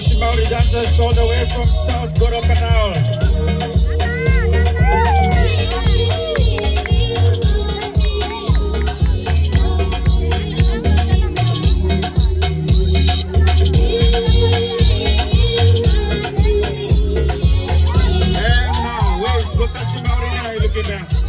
Mashi Maori dancers all the way from South Guadalcanal. looking now.